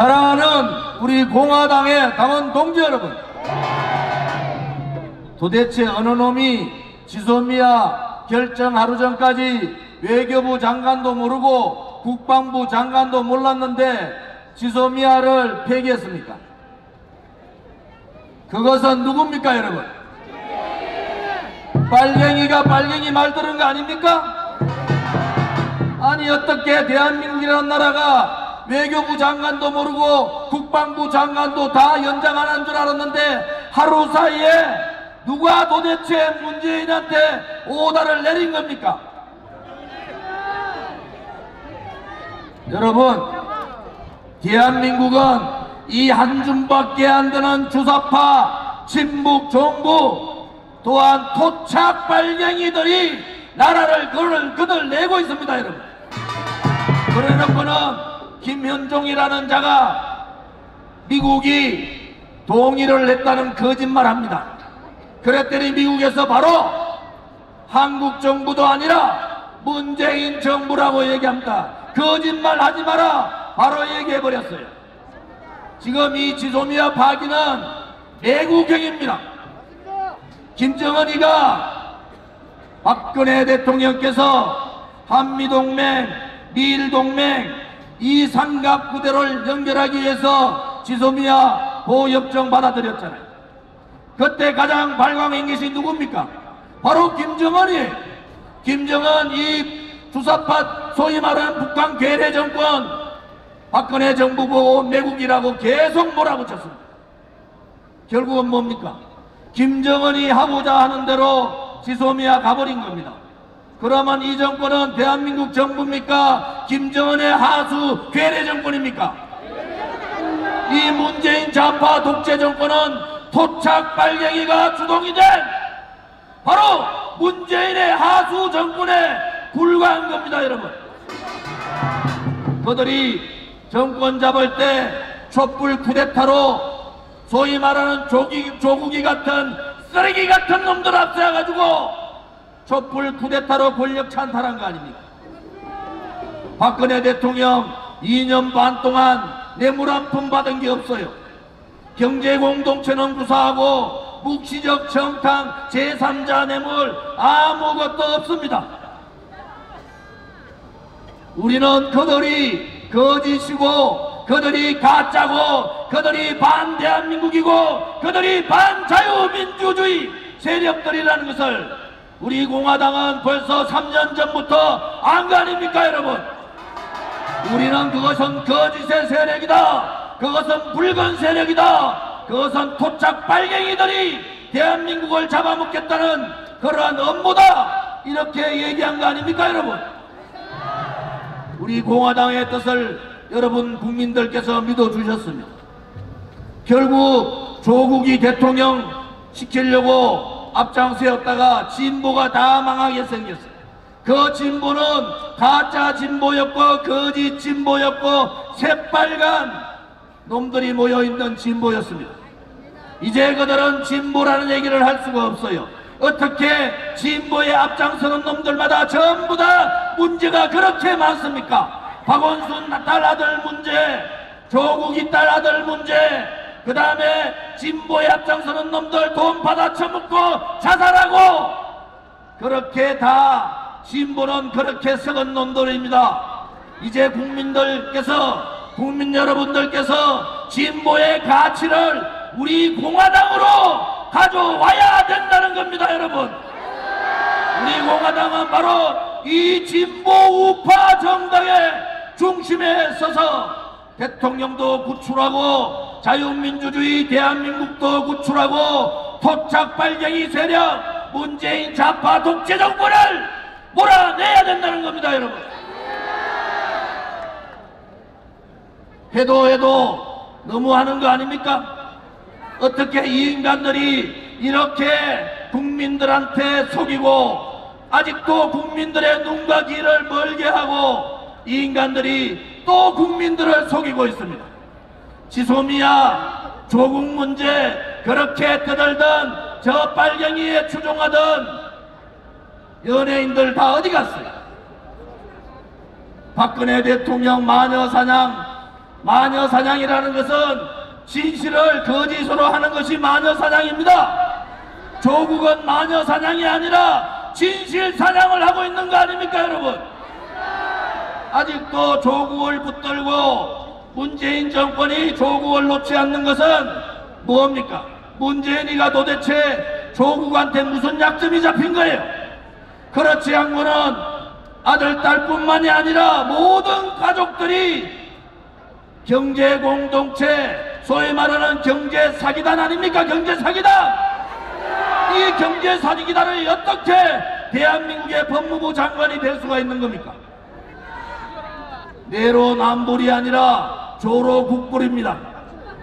사랑하는 우리 공화당의 당원 동지 여러분 도대체 어느 놈이 지소미아 결정 하루 전까지 외교부 장관도 모르고 국방부 장관도 몰랐는데 지소미아를 폐기했습니까? 그것은 누굽니까 여러분? 빨갱이가 빨갱이 말 들은 거 아닙니까? 아니 어떻게 대한민국이라는 나라가 외교부 장관도 모르고 국방부 장관도 다 연장 안한줄 알았는데 하루 사이에 누가 도대체 문재인한테 오다를 내린 겁니까? 여러분 대한민국은 이 한 줌밖에 안 되는 주사파 친북 정부 또한 토착 빨갱이들이 나라를 그들, 그들 내고 있습니다 여러분 그래놓고는 김현종이라는 자가 미국이 동의를 했다는 거짓말 합니다. 그랬더니 미국에서 바로 한국 정부도 아니라 문재인 정부라고 얘기합니다. 거짓말 하지 마라! 바로 얘기해 버렸어요. 지금 이 지소미아 파기는 매국행입니다. 김정은이가 박근혜 대통령께서 한미동맹, 미일동맹 이 삼각구대를 연결하기 위해서 지소미아 보호협정 받아들였잖아요. 그때 가장 발광한 것이 누굽니까? 바로 김정은이에요. 김정은 이 주사파 소위 말하는 북한 괴뢰 정권 박근혜 정부 보고 매국이라고 계속 몰아붙였습니다. 결국은 뭡니까? 김정은이 하고자 하는 대로 지소미아 가버린 겁니다. 그러면 이 정권은 대한민국 정부입니까? 김정은의 하수 괴뢰 정권입니까? 이 문재인 좌파 독재 정권은 토착 빨갱이가 주동이 된 바로 문재인의 하수 정권에 불과한 겁니다, 여러분. 그들이 정권 잡을 때 촛불 쿠데타로 소위 말하는 조기, 조국이 같은 쓰레기 같은 놈들 앞세워가지고 촛불 쿠데타로 권력 찬탈한 거 아닙니까? 박근혜 대통령 2년 반 동안 뇌물 한 푼 받은 게 없어요. 경제 공동체는 구사하고 묵시적 정탕 제3자 뇌물 아무것도 없습니다. 우리는 그들이 거짓이고 그들이 가짜고 그들이 반대한민국이고 그들이 반자유민주주의 세력들이라는 것을 우리 공화당은 벌써 3년 전부터 안거 아닙니까 여러분? 우리는 그것은 거짓의 세력이다. 그것은 붉은 세력이다. 그것은 토착 빨갱이들이 대한민국을 잡아먹겠다는 그러한 업무다. 이렇게 얘기한 거 아닙니까 여러분? 우리 공화당의 뜻을 여러분 국민들께서 믿어주셨습니다. 결국 조국이 대통령 시키려고 앞장세웠다가 진보가 다 망하게 생겼어요. 그 진보는 가짜 진보였고 거짓 진보였고 새빨간 놈들이 모여있는 진보였습니다. 이제 그들은 진보라는 얘기를 할 수가 없어요. 어떻게 진보에 앞장서는 놈들마다 전부 다 문제가 그렇게 많습니까? 박원순 딸 아들 문제, 조국이 딸 아들 문제, 그 다음에 진보에 앞장서는 놈들 돈 받아 처먹고 자살하고 그렇게 다 진보는 그렇게 썩은 놈들입니다. 이제 국민들께서 국민 여러분들께서 진보의 가치를 우리 공화당으로 가져와야 된다는 겁니다, 여러분. 우리 공화당은 바로 이 진보 우파 정당의 중심에 서서 대통령도 구출하고 자유민주주의 대한민국도 구출하고 토착 빨갱이 세력 문재인 좌파 독재 정권을 몰아내야 된다는 겁니다, 여러분. 해도 해도 너무하는 거 아닙니까? 어떻게 이 인간들이 이렇게 국민들한테 속이고 아직도 국민들의 눈과 귀를 멀게 하고 이 인간들이 또 국민들을 속이고 있습니다. 지소미아 조국 문제 그렇게 떠들던 저 빨갱이에 추종하던 연예인들 다 어디 갔어요? 박근혜 대통령 마녀 사냥 마녀 사냥이라는 것은 진실을 거짓으로 하는 것이 마녀 사냥입니다. 조국은 마녀 사냥이 아니라 진실 사냥을 하고 있는 거 아닙니까, 여러분? 아직도 조국을 붙들고 문재인 정권이 조국을 놓지 않는 것은 뭡니까? 문재인이가 도대체 조국한테 무슨 약점이 잡힌 거예요? 그렇지 않고는 아들, 딸뿐만이 아니라 모든 가족들이 경제 공동체, 소위 말하는 경제 사기단 아닙니까? 경제 사기단! 이 경제 사기단을 어떻게 대한민국의 법무부 장관이 될 수가 있는 겁니까? 내로남불이 아니라 조로 국불입니다.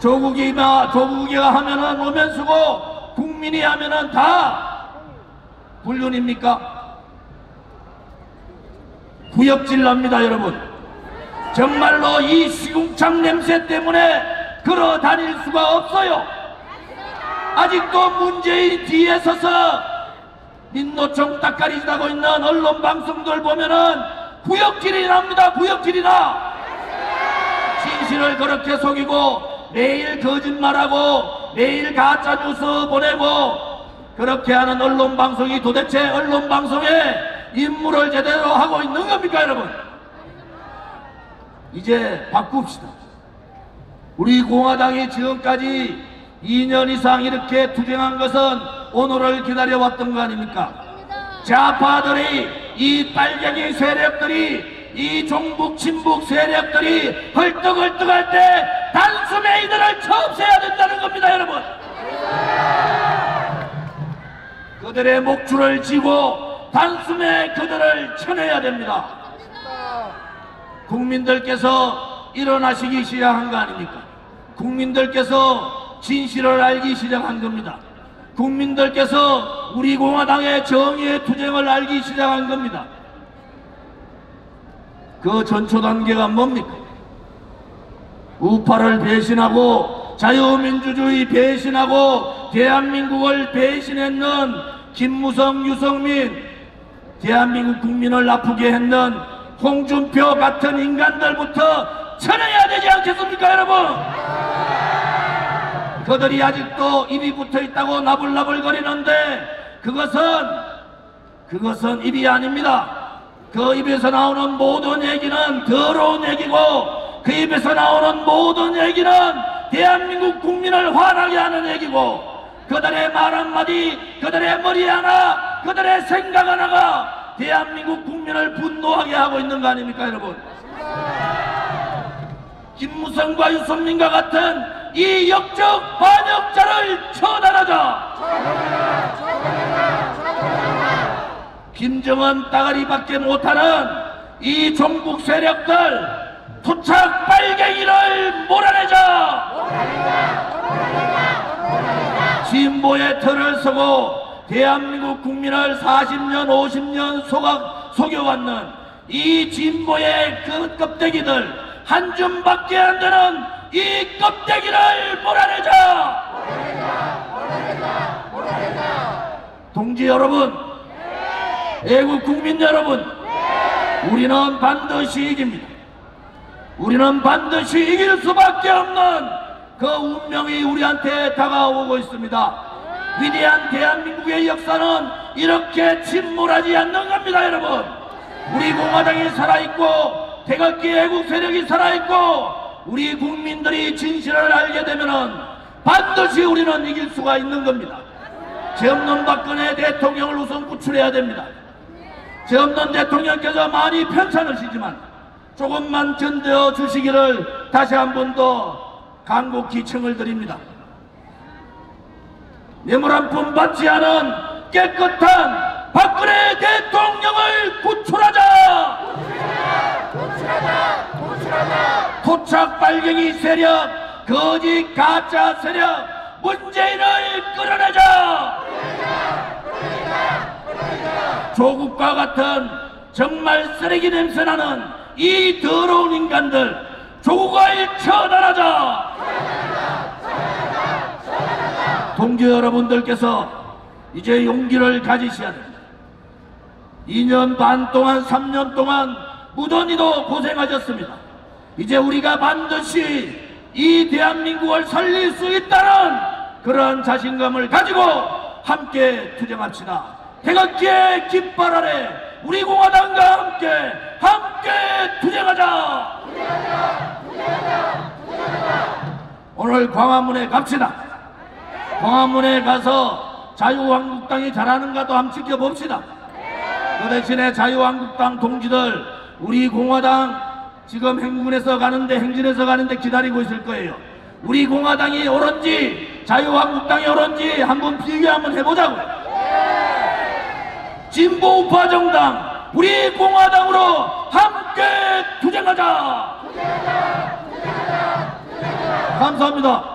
조국이나 조국이가 하면은 오면 수고 국민이 하면은 다 불륜입니까? 구역질 납니다, 여러분. 정말로 이 시궁창 냄새 때문에 걸어 다닐 수가 없어요. 아직도 문재인 뒤에 서서 민노총 따까리지하고 있는 언론 방송들 보면은 구역질이 납니다. 구역질이 나. 진실을 그렇게 속이고 매일 거짓말하고 매일 가짜 뉴스 보내고 그렇게 하는 언론 방송이 도대체 언론 방송의 임무를 제대로 하고 있는 겁니까, 여러분? 이제 바꿉시다. 우리 공화당이 지금까지 2년 이상 이렇게 투쟁한 것은 오늘을 기다려왔던 거 아닙니까? 좌파들이 이 빨갱이 세력들이 이 종북 친북 세력들이 헐떡헐떡할 때 단숨에 이들을 처없애야 된다는 겁니다 여러분. 그들의 목줄을 쥐고 단숨에 그들을 쳐내야 됩니다. 국민들께서 일어나시기 시작한 거 아닙니까? 국민들께서 진실을 알기 시작한 겁니다. 국민들께서 우리 공화당의 정의의 투쟁을 알기 시작한 겁니다. 그 전초 단계가 뭡니까? 우파를 배신하고 자유민주주의 배신하고 대한민국을 배신했는 김무성, 유성민, 대한민국 국민을 아프게 했는 홍준표 같은 인간들부터 쳐내야 되지 않겠습니까, 여러분? 그들이 아직도 입이 붙어 있다고 나불나불거리는데 그것은 그것은 입이 아닙니다. 그 입에서 나오는 모든 얘기는 더러운 얘기고 그 입에서 나오는 모든 얘기는 대한민국 국민을 화나게 하는 얘기고 그들의 말 한마디 그들의 머리 하나 그들의 생각 하나가 대한민국 국민을 분노하게 하고 있는 거 아닙니까 여러분? 김무성과 유선민과 같은 이 역적 반역자를 처단하자 김정은 따가리밖에 못하는 이 종북 세력들 토착 빨갱이를 몰아내자! 진보의 틀을 서고 대한민국 국민을 40년 50년 속아, 속여왔는 이 진보의 그 껍데기들 한 줌밖에 안 되는 이 껍데기를 몰아내자! 동지 여러분 애국 국민 여러분 우리는 반드시 이깁니다 우리는 반드시 이길 수밖에 없는 그 운명이 우리한테 다가오고 있습니다. 위대한 대한민국의 역사는 이렇게 침몰하지 않는 겁니다, 여러분. 우리 공화당이 살아있고 태극기 애국 세력이 살아있고 우리 국민들이 진실을 알게 되면은 반드시 우리는 이길 수가 있는 겁니다. 죄 없는 박근혜 대통령을 우선 구출해야 됩니다. 죄 없는 대통령께서 많이 편찮으시지만 조금만 견뎌 주시기를 다시 한 번 더 간곡히 청을 드립니다. 뇌물 한푼 받지 않은 깨끗한 박근혜 대통령을 구출하자! 토착 빨갱이 세력, 거짓 가짜 세력, 문재인을 끌어내자! 조국과 같은 정말 쓰레기 냄새나는 이 더러운 인간들 조국을 처단하자! 동지 여러분들께서 이제 용기를 가지셔야 됩니다. 2년 반 동안, 3년 동안 무던히도 고생하셨습니다. 이제 우리가 반드시 이 대한민국을 살릴 수 있다는 그런 자신감을 가지고 함께 투쟁합시다. 태극기의 깃발 아래 우리 공화당과 함께 함께 투쟁하자. 오늘 광화문에 갑시다. 광화문에 가서 자유한국당이 잘하는가도 한번 지켜봅시다. 그 대신에 자유한국당 동지들 우리 공화당 지금 행군에서 가는데 행진에서 가는데 기다리고 있을 거예요. 우리 공화당이 옳은지 자유한국당이 옳은지 한번 비교 한번 해보자고요. 진보 우파 정당 우리 공화당으로 함께 투쟁하자. 감사합니다.